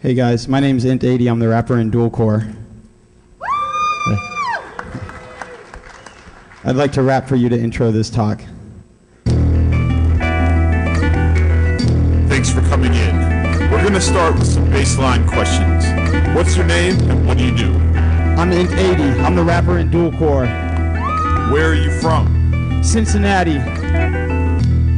Hey guys, my name's Int80. I'm the rapper in Dual Core. I'd like to rap for you to intro this talk. Thanks for coming in. We're gonna start with some baseline questions. What's your name and what do you do? I'm Int80. I'm the rapper in Dual Core. Where are you from? Cincinnati.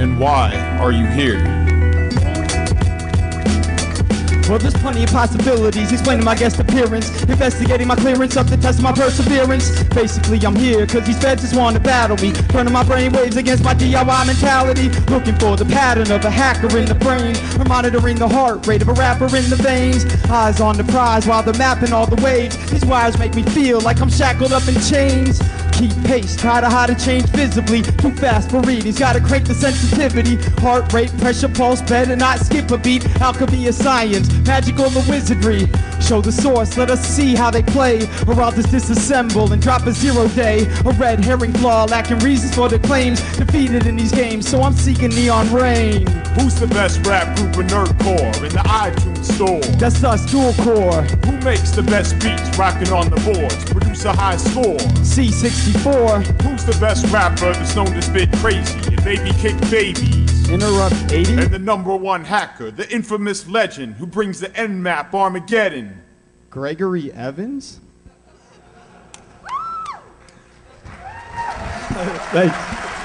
And why are you here? Well, there's plenty of possibilities. Explaining my guest appearance, investigating my clearance up to test my perseverance. Basically, I'm here because these feds just want to battle me. Turning my brain waves against my DIY mentality. Looking for the pattern of a hacker in the brain. Or monitoring the heart rate of a rapper in the veins. Eyes on the prize while they're mapping all the waves. These wires make me feel like I'm shackled up in chains keep pace. Try to hide a change visibly. Too fast for readings. Gotta crank the sensitivity. Heart rate, pressure, pulse, better not skip a beat. Alchemy is science, magic magical the wizardry. Show the source, let us see how they play. Or I'll just disassemble and drop a zero day. A red herring flaw, lacking reasons for the claims. Defeated in these games, so I'm seeking neon rain. Who's the best rap group in Nerdcore in the iTunes store? That's us, dual core. Who makes the best beats rocking on the boards? Produce a high score. C64. Who's the best rapper that's known to spit crazy and baby kick babies? Interrupt 80. And the number one hacker, the infamous legend who brings the Nmap Armageddon. Gregory Evans? Thanks.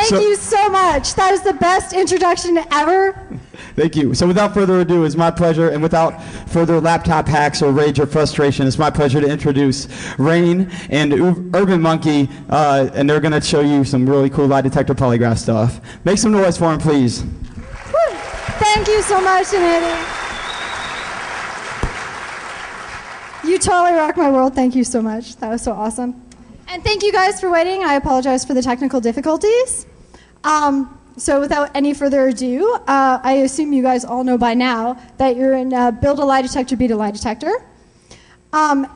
Thank So- you so much. That was the best introduction ever. Thank you. So without further ado, it's my pleasure, and without further laptop hacks or rage or frustration, it's my pleasure to introduce Rain and U- Urban Monkey, uh, and they're going to show you some really cool lie detector polygraph stuff. Make some noise for them, please. Whew. Thank you so much, Anity. You totally rock my world. Thank you so much. That was so awesome. And thank you guys for waiting. I apologize for the technical difficulties. Um, so, without any further ado, uh, I assume you guys all know by now that you're in uh, Build a Lie Detector, Beat a Lie Detector. Um,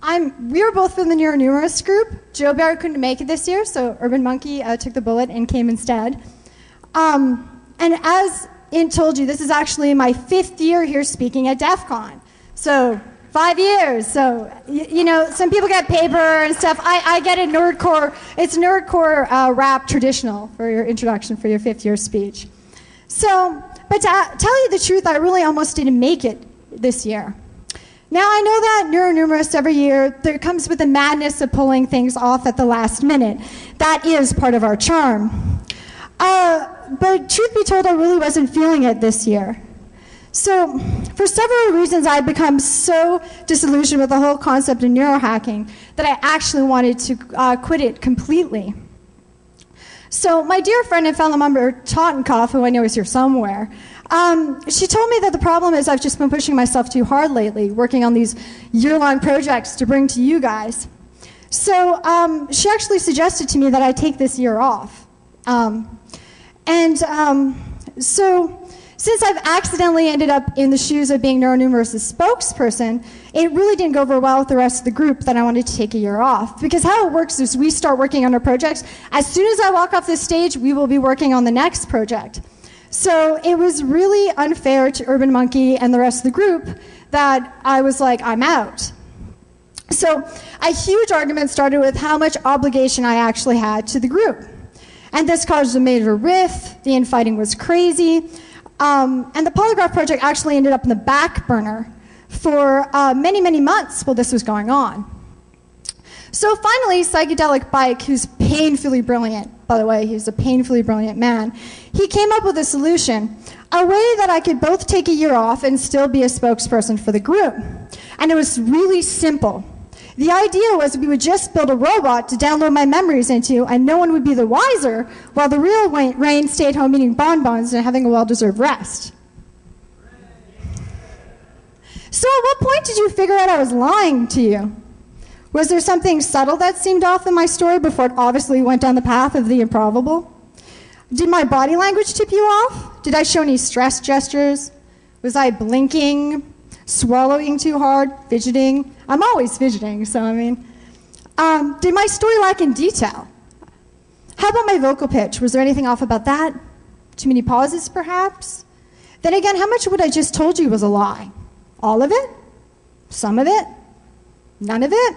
I'm, we are both from the Neuronumerous group. Joe Barrett couldn't make it this year, so Urban Monkey uh, took the bullet and came instead. Um, and as Int told you, this is actually my fifth year here speaking at DEF CON. So, five years. So, you, you know, some people get paper and stuff. I, I get it nerdcore. It's nerdcore uh, rap traditional for your introduction for your fifth year speech. So, but to uh, tell you the truth, I really almost didn't make it this year. Now, I know that Neuronumerous every year, there comes with the madness of pulling things off at the last minute. That is part of our charm. Uh, but truth be told, I really wasn't feeling it this year. So, for several reasons, I've become so disillusioned with the whole concept of neurohacking that I actually wanted to uh, quit it completely. So, my dear friend and fellow member Tottenkopf, who I know is here somewhere, um, she told me that the problem is I've just been pushing myself too hard lately, working on these year long projects to bring to you guys. So, um, she actually suggested to me that I take this year off. Um, and um, so, since I've accidentally ended up in the shoes of being Neuronumerous' spokesperson, it really didn't go over well with the rest of the group that I wanted to take a year off. Because how it works is we start working on our projects. As soon as I walk off this stage, we will be working on the next project. So it was really unfair to Urban Monkey and the rest of the group that I was like, I'm out. So a huge argument started with how much obligation I actually had to the group. And this caused a major rift. The infighting was crazy. Um, and the polygraph project actually ended up in the back burner for uh, many, many months while this was going on. So finally, Psychedelic Bike, who's painfully brilliant, by the way, he's a painfully brilliant man, he came up with a solution a way that I could both take a year off and still be a spokesperson for the group. And it was really simple. The idea was we would just build a robot to download my memories into, and no one would be the wiser, while the real Rain stayed home eating bonbons and having a well deserved rest. So, at what point did you figure out I was lying to you? Was there something subtle that seemed off in my story before it obviously went down the path of the improbable? Did my body language tip you off? Did I show any stress gestures? Was I blinking, swallowing too hard, fidgeting? I'm always fidgeting, so I mean. Um, did my story lack in detail? How about my vocal pitch? Was there anything off about that? Too many pauses, perhaps? Then again, how much of what I just told you was a lie? All of it? Some of it? None of it?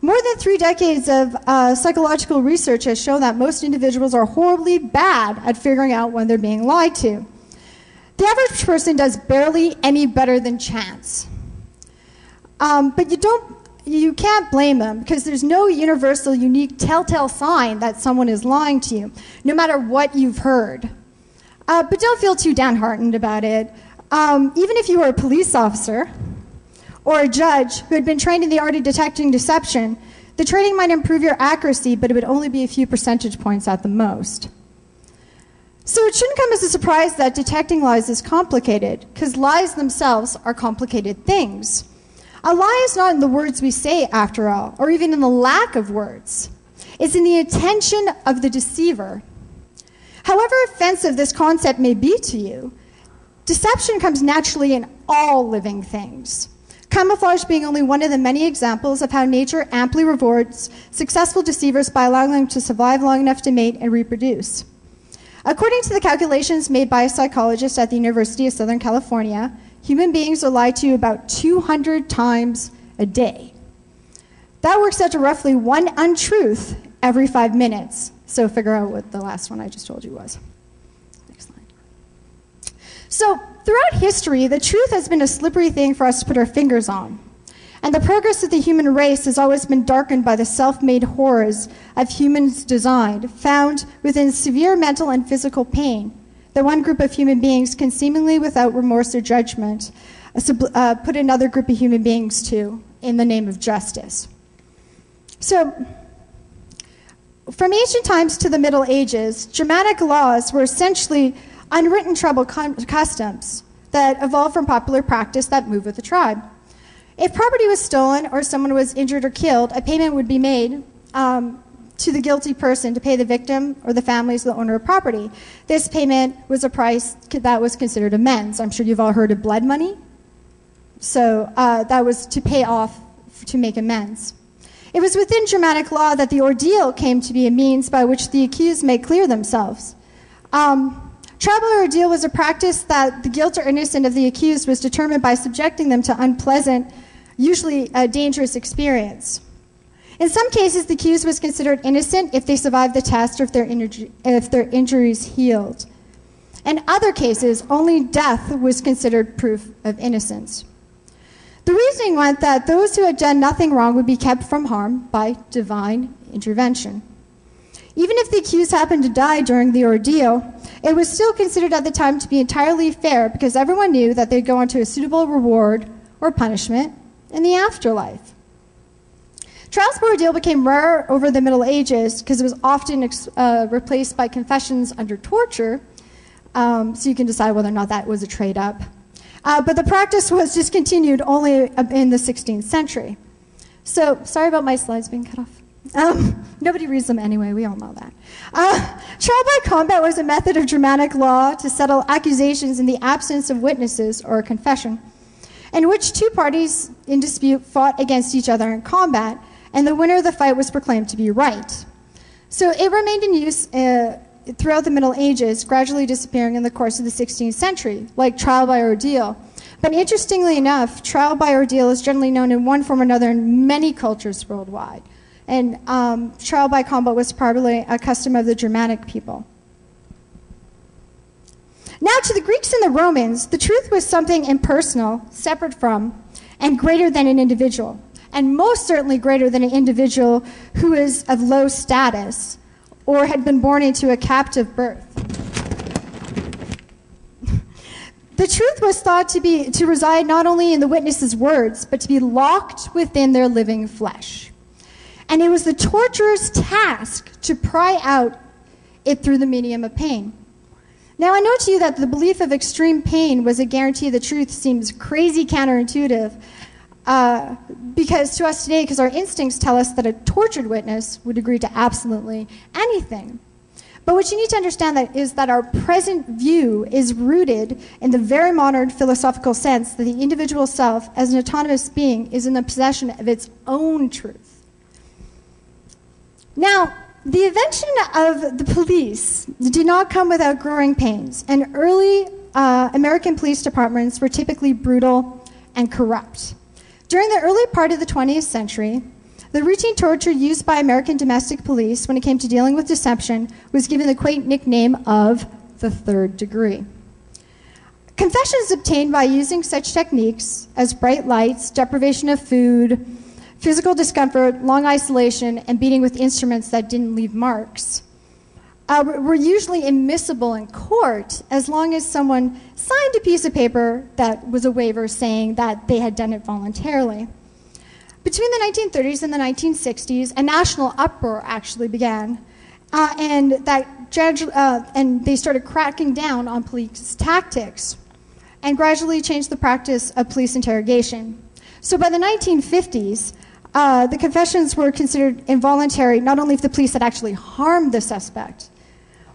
More than three decades of uh, psychological research has shown that most individuals are horribly bad at figuring out when they're being lied to. The average person does barely any better than chance. Um, but you don't, you can't blame them because there's no universal, unique telltale sign that someone is lying to you, no matter what you've heard. Uh, but don't feel too downhearted about it. Um, even if you were a police officer, or a judge who had been trained in the art of detecting deception, the training might improve your accuracy, but it would only be a few percentage points at the most. So it shouldn't come as a surprise that detecting lies is complicated, because lies themselves are complicated things. A lie is not in the words we say, after all, or even in the lack of words. It's in the intention of the deceiver. However offensive this concept may be to you, deception comes naturally in all living things. Camouflage being only one of the many examples of how nature amply rewards successful deceivers by allowing them to survive long enough to mate and reproduce. According to the calculations made by a psychologist at the University of Southern California, human beings lied to about 200 times a day. That works out to roughly one untruth every five minutes. So figure out what the last one I just told you was. Next slide. So Throughout history, the truth has been a slippery thing for us to put our fingers on. And the progress of the human race has always been darkened by the self made horrors of humans' design, found within severe mental and physical pain that one group of human beings can seemingly without remorse or judgment uh, put another group of human beings to in the name of justice. So, from ancient times to the Middle Ages, Germanic laws were essentially unwritten tribal customs that evolved from popular practice that moved with the tribe. If property was stolen or someone was injured or killed, a payment would be made um, to the guilty person to pay the victim or the families of the owner of property. This payment was a price that was considered amends. I'm sure you've all heard of blood money. So uh, that was to pay off to make amends. It was within Germanic law that the ordeal came to be a means by which the accused may clear themselves. Um, Trial ordeal was a practice that the guilt or innocence of the accused was determined by subjecting them to unpleasant, usually a dangerous experience. In some cases, the accused was considered innocent if they survived the test or if their, if their injuries healed. In other cases, only death was considered proof of innocence. The reasoning went that those who had done nothing wrong would be kept from harm by divine intervention. Even if the accused happened to die during the ordeal, it was still considered at the time to be entirely fair because everyone knew that they'd go on to a suitable reward or punishment in the afterlife. Trials by ordeal became rare over the Middle Ages because it was often uh, replaced by confessions under torture, um, so you can decide whether or not that was a trade up. Uh, but the practice was discontinued only in the 16th century. So, sorry about my slides being cut off. Um, nobody reads them anyway, we all know that. Uh, trial by combat was a method of Germanic law to settle accusations in the absence of witnesses or a confession, in which two parties in dispute fought against each other in combat, and the winner of the fight was proclaimed to be right. So it remained in use uh, throughout the Middle Ages, gradually disappearing in the course of the 16th century, like trial by ordeal. But interestingly enough, trial by ordeal is generally known in one form or another in many cultures worldwide. And um, trial by combat was probably a custom of the Germanic people. Now, to the Greeks and the Romans, the truth was something impersonal, separate from, and greater than an individual, and most certainly greater than an individual who is of low status or had been born into a captive birth. The truth was thought to be to reside not only in the witness's words, but to be locked within their living flesh. And it was the torturer's task to pry out it through the medium of pain. Now, I know to you that the belief of extreme pain was a guarantee of the truth seems crazy counterintuitive. Uh, because to us today, because our instincts tell us that a tortured witness would agree to absolutely anything. But what you need to understand that is that our present view is rooted in the very modern philosophical sense that the individual self, as an autonomous being, is in the possession of its own truth. Now, The invention of the police did not come without growing pains, and early uh, American police departments were typically brutal and corrupt. During the early part of the 20th century, the routine torture used by American domestic police when it came to dealing with deception was given the quaint nickname of the third degree. Confessions obtained by using such techniques as bright lights, deprivation of food, physical discomfort, long isolation, and beating with instruments that didn't leave marks uh, were usually admissible in court as long as someone signed a piece of paper that was a waiver saying that they had done it voluntarily. Between the 1930s and the 1960s, a national uproar actually began, uh, and that judge, uh, and they started cracking down on police tactics, and gradually changed the practice of police interrogation. So by the 1950s, uh, the confessions were considered involuntary not only if the police had actually harmed the suspect,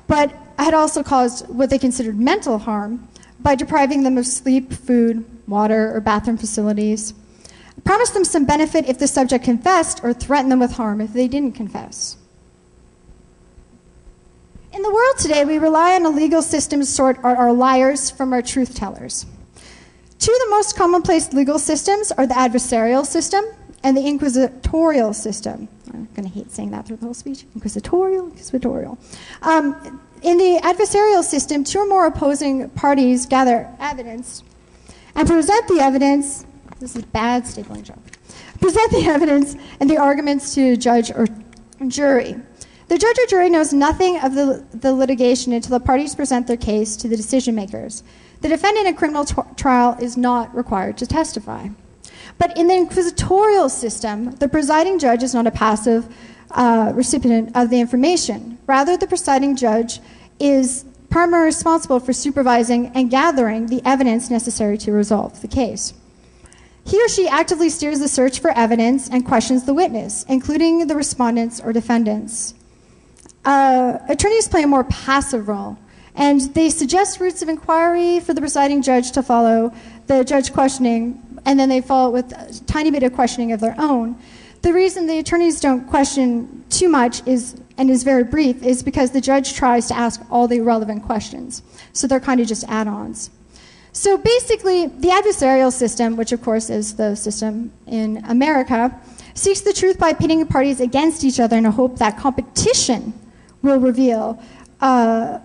but had also caused what they considered mental harm by depriving them of sleep, food, water, or bathroom facilities promised them some benefit if the subject confessed or threatened them with harm if they didn't confess. In the world today, we rely on a legal system to sort our liars from our truth tellers. Two of the most commonplace legal systems are the adversarial system and the inquisitorial system. I'm going to hate saying that through the whole speech. Inquisitorial, inquisitorial. Um, in the adversarial system, two or more opposing parties gather evidence and present the evidence this is bad stapling job. Present the evidence and the arguments to judge or jury. The judge or jury knows nothing of the, the litigation until the parties present their case to the decision makers. The defendant in a criminal t- trial is not required to testify. But in the inquisitorial system, the presiding judge is not a passive uh, recipient of the information. Rather, the presiding judge is primarily responsible for supervising and gathering the evidence necessary to resolve the case. He or she actively steers the search for evidence and questions the witness, including the respondents or defendants. Uh, attorneys play a more passive role, and they suggest routes of inquiry for the presiding judge to follow, the judge questioning, and then they follow it with a tiny bit of questioning of their own. The reason the attorneys don't question too much is and is very brief is because the judge tries to ask all the relevant questions. So they're kind of just add-ons. So basically, the adversarial system, which of course is the system in America, seeks the truth by pitting parties against each other in a hope that competition will reveal uh,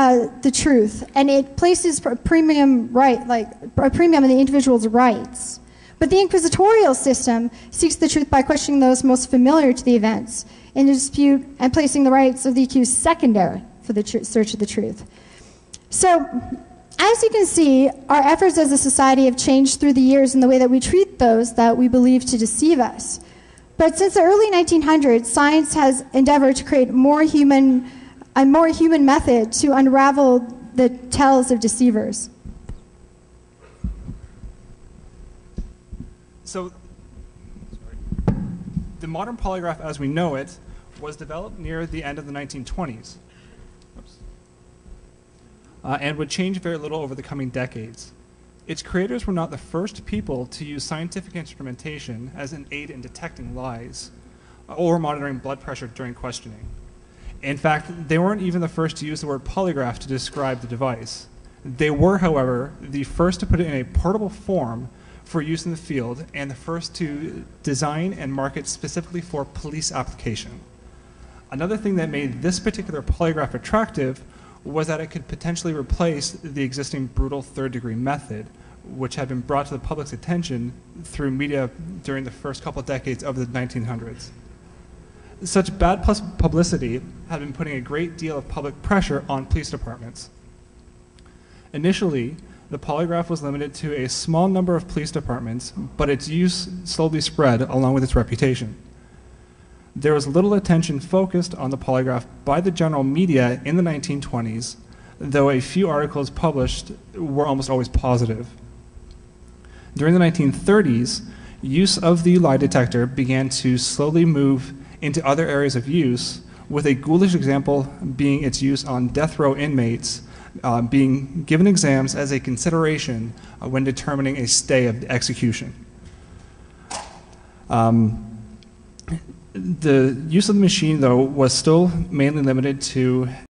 uh, the truth, and it places a premium right, like a premium on the individual's rights. But the inquisitorial system seeks the truth by questioning those most familiar to the events in a dispute and placing the rights of the accused secondary for the tr- search of the truth. So as you can see, our efforts as a society have changed through the years in the way that we treat those that we believe to deceive us. But since the early 1900s, science has endeavored to create more human, a more human method to unravel the tells of deceivers. So, the modern polygraph as we know it was developed near the end of the 1920s uh, and would change very little over the coming decades. Its creators were not the first people to use scientific instrumentation as an aid in detecting lies uh, or monitoring blood pressure during questioning. In fact, they weren't even the first to use the word polygraph to describe the device. They were, however, the first to put it in a portable form for use in the field and the first to design and market specifically for police application. Another thing that made this particular polygraph attractive was that it could potentially replace the existing brutal third degree method, which had been brought to the public's attention through media during the first couple decades of the 1900s. Such bad publicity had been putting a great deal of public pressure on police departments. Initially, the polygraph was limited to a small number of police departments, but its use slowly spread along with its reputation there was little attention focused on the polygraph by the general media in the 1920s, though a few articles published were almost always positive. During the 1930s, use of the lie detector began to slowly move into other areas of use, with a ghoulish example being its use on death row inmates uh, being given exams as a consideration uh, when determining a stay of execution. Um, The use of the machine, though, was still mainly limited to